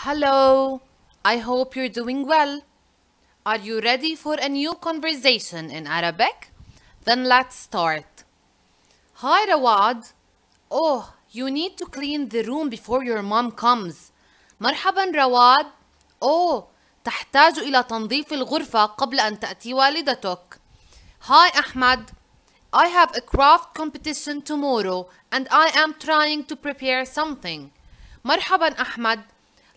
Hello, I hope you're doing well. Are you ready for a new conversation in Arabic? Then let's start. Hi Rawad. Oh, you need to clean the room before your mom comes. مرحبا رواد. Oh, تحتاج إلى تنظيف الغرفة قبل أن تأتي والدتك. Hi Ahmad. I have a craft competition tomorrow and I am trying to prepare something. مرحبا أحمد.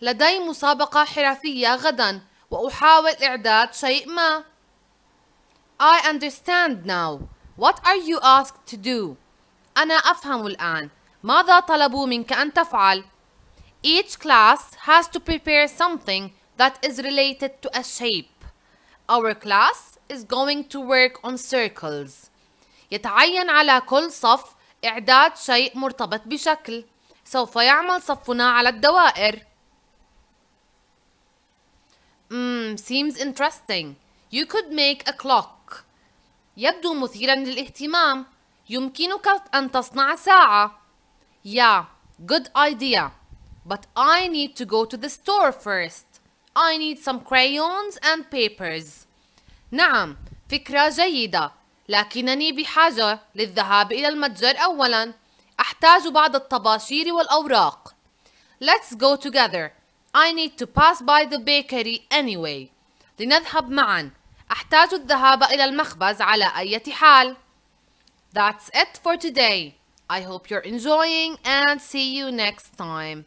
لدي مسابقة حرفية غدا وأحاول إعداد شيء ما. I understand now. What are you asked to do? أنا أفهم الآن. ماذا طلبوا منك أن تفعل؟ Each class has to prepare something that is related to a shape. Our class is going to work on circles. يتعين على كل صف إعداد شيء مرتبط بشكل. سوف يعمل صفنا على الدوائر. Hmm, seems interesting. You could make a clock. يبدو مثيرا للاهتمام. يمكنك أن تصنع ساعة. Yeah, good idea. But I need to go to the store first. I need some crayons and papers. نعم، فكرة جيدة. لكنني بحاجة للذهاب إلى المتجر أولاً. أحتاج بعض الطباشير والأوراق. Let's go together. I need to pass by the bakery anyway. لنذهب معا. أحتاج الذهاب إلى المخبز على أي حال. That's it for today. I hope you're enjoying and see you next time.